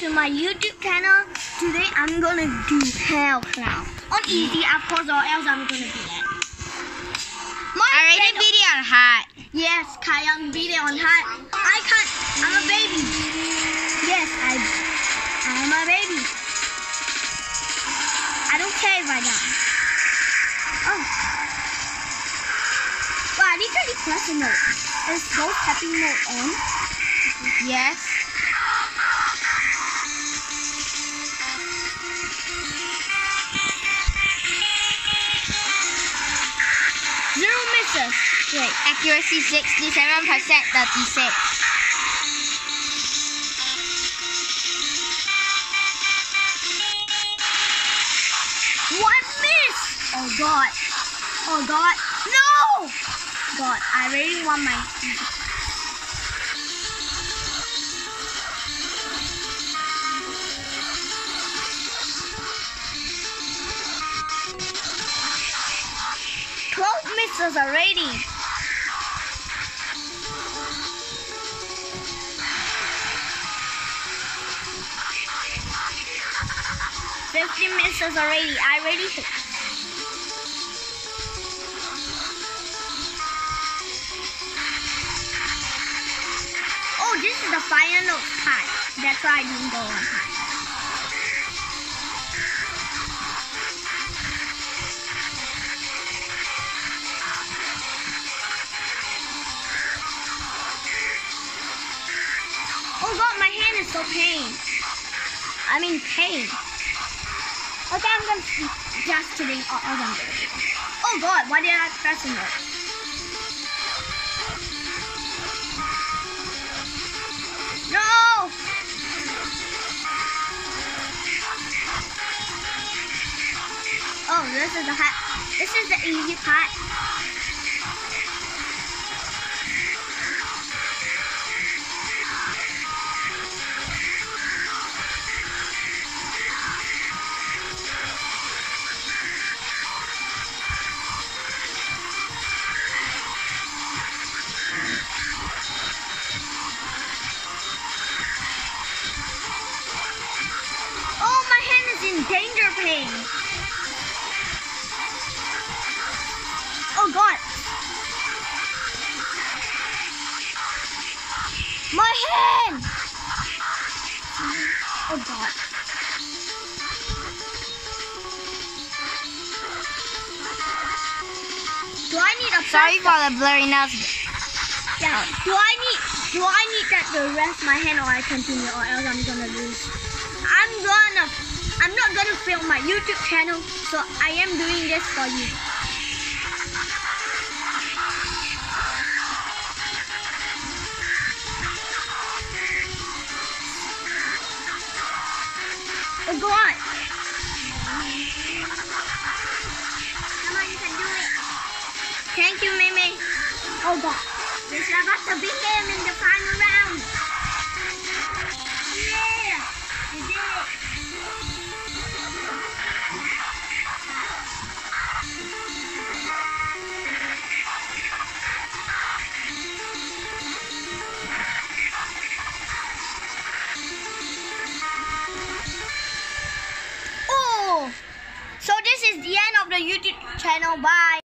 to my YouTube channel. Today I'm gonna do Hellclown on easy, of course, or else I'm gonna do that. My Already friend- video on hot. Yes, Kayan video on high. I can't. I'm a baby. Yes, I. I'm a baby. I don't care if I die. Oh. Wow, these are the question mode. Is both happy mode on? Yes. Misses. Wait. Accuracy 67%, 36. One miss. Oh God. Oh God. No. God, I really want my. Twelve misses already. Fifty misses already. I already. Oh, this is the final part. That's why I didn't go on part. So pain. I mean pain. Okay, I'm gonna just kidding. Oh, I'm oh god, why did I press it? No! Oh, this is the hot. This is the easy part. Danger pain. Oh God. My hand. Oh God. Do I need a Sorry for the blurriness. Yeah. Do I need do I need that to rest my hand or I continue or else I'm gonna lose? I'm gonna I'm not gonna film my YouTube channel, so I am doing this for you. Uh, oh God! Come on, you can do it. Thank you, Mimi. Oh God. We're about to beat him in the final round. Is the end of the YouTube channel. Bye.